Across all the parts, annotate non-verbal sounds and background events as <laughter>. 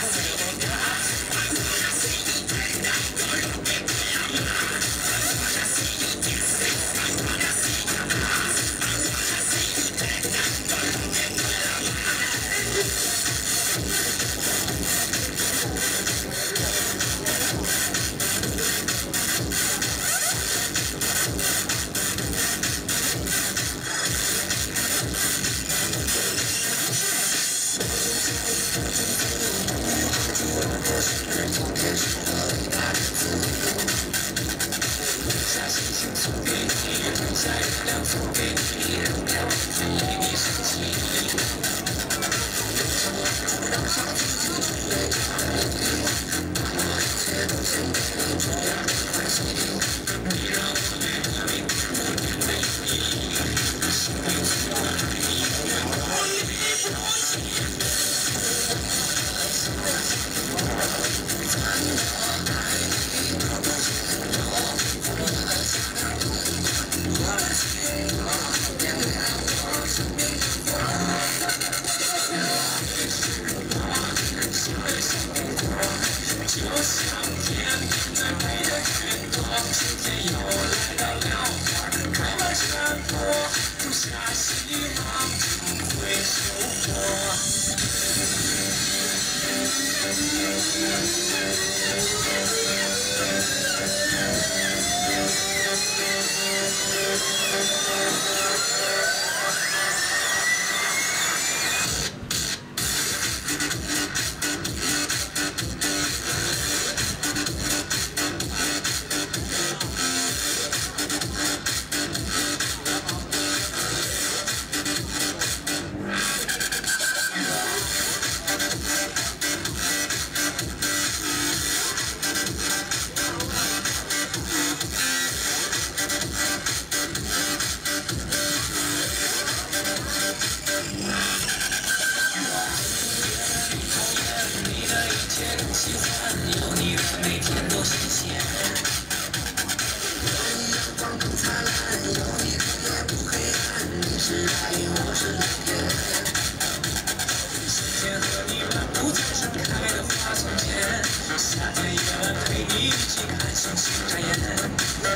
Okay. <laughs> 从前说无惧山星星送给你摘月亮送给你让太阳你记忆今天又来到了，开满山坡，种下希望。陪你一起看星星眨眼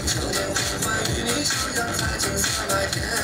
秋天黄昏与你徜徉在金色麦田